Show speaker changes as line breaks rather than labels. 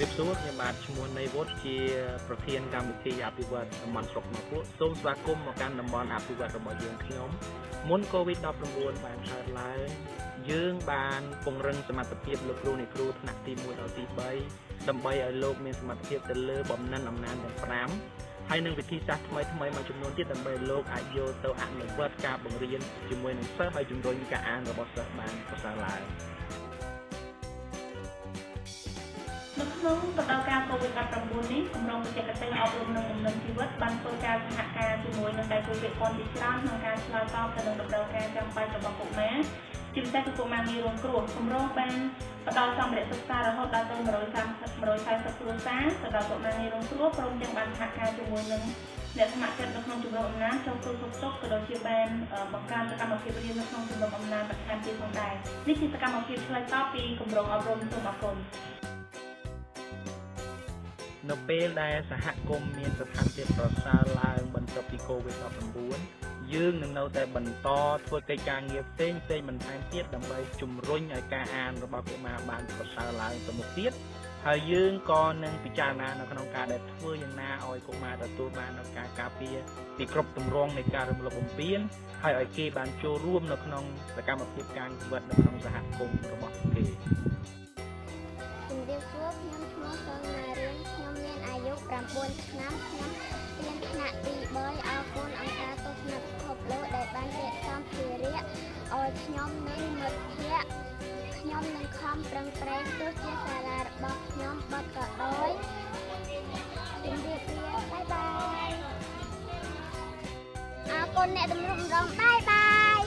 រាបសួរខ្ញុំបាទឈ្មោះនៃវុតជាប្រធានកម្មវិធីអភិវឌ្ឍតំបន់ស្រុកមកពួកសូមស្វាគមន៍មកកាន់តំបន់អភិវឌ្ឍរបស់យើងខ្ញុំមុនកូវីដ19បានកើតឡើងយើងបានពង្រឹងសមត្ថភាពលោកគ្រូអ្នកគ្រូថ្នាក់ទី1ដល់ទី3ដើម្បីឲ្យលោកមានសមត្ថភាពទៅលើបំណិនអំណាចទាំង5 ហើយនឹងវិធីសាស្ត្រថ្មីថ្មីមួយចំនួនទៀតដើម្បីលោកអាចយកទៅអនុវត្តការបង្រៀនជាមួយនឹងសិស្សហើយជំរុញការអានរបស់សិស្សបានប្រសើរឡើង
នៅក្នុងរដូវកាល COVID-19 នេះគម្រោងវិទ្យាសាស្ត្រអប់រំនិងបំណិនជីវិតបានធ្វើការសហការជាមួយនឹងដៃគូពាក់ព័ន្ធជាច្រើនក្នុងការឆ្លើយតបទៅនឹងតម្រូវការចាំបាច់របស់កុមារជាពិសេសគឺកុមារងាយរងគ្រោះគម្រោងបានផ្ដល់សម្ភារៈសិក្សារហូតដល់ទៅ 130 140គ្រួសារទៅដល់កុមារងាយរងគ្រោះព្រមទាំងបានសហការជាមួយនឹងអ្នកស្ម័គ្រចិត្តនៅក្នុងជំរំអំណាចចូលគ្រូសុខទុក្ខក៏ដូចជាបានបង្កើនសកម្មភាពរៀននៅក្នុងជំរំអំណាចបន្ថែមទៀតផងដែរនេះជាសកម្មភាពឆ្លើយតបពីគម្រោងអប់រំសូមអរគុណ
នៅពេលដែលសហគមន៍មានស្ថានភាពប្រសើរឡើងបន្ទាប់ពី COVID-19 យើងនឹងនៅតែបន្តធ្វើកិច្ចការងារផ្សេងផ្សេងបន្ថែមទៀតដើម្បីជំរុញឲ្យការអានរបស់កុមារបានប្រសើរឡើងទៅមុខទៀត ហើយយើងក៏នឹងពិចារណានៅក្នុងការដែលធ្វើយ៉ាងណាឲ្យកុមារទទួលបាននូវការការពារពីគ្រប់ទម្រង់នៃការរំលោភបំពានហើយឲ្យគេបានចូលរួមនៅក្នុងសកម្មភាពការជីវិតនៅក្នុងសហគមន៍របស់គេ
ជំរាបសួរខ្ញុំឈ្មោះសងណារៀនខ្ញុំមានអាយុ9ឆ្នាំខ្ញុំរៀនថ្នាក់ទី3អរគុណអង្គការទស្សនពិភពលោកដែលបានរៀបចំភារៈឲ្យខ្ញុំនិងមិត្តភ័ក្តិខ្ញុំនឹងខំប្រឹងប្រែងទោះជាសាលា របស់ខ្ញុំបាត់ក៏ដោយជម្រាបលាបាយបាយអរគុណអ្នកតម្រុំម្ដងបាយបាយ